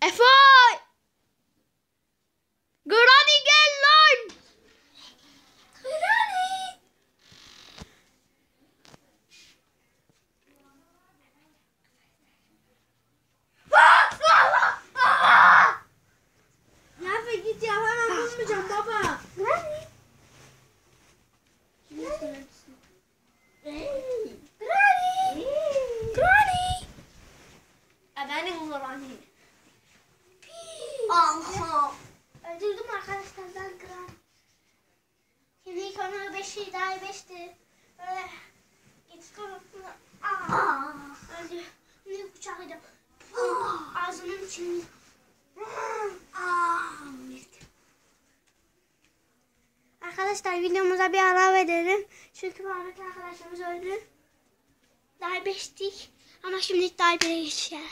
Efe! Granny gel lan! Granny. Ya be git ya hemen bulmayacağım baba. Granny. Granny. Granny. Benim Granny. Aha. Onu beşi daha beşti. Böyle git kafasına. Aa. Öldü. Şimdi bıçaklayacağım. Ağzının içini. Arkadaşlar videomuza bir ara verelim. Çünkü Muhammed arkadaşımız öldü. Daha beştik. Ama şimdi daha bire geçeceğiz.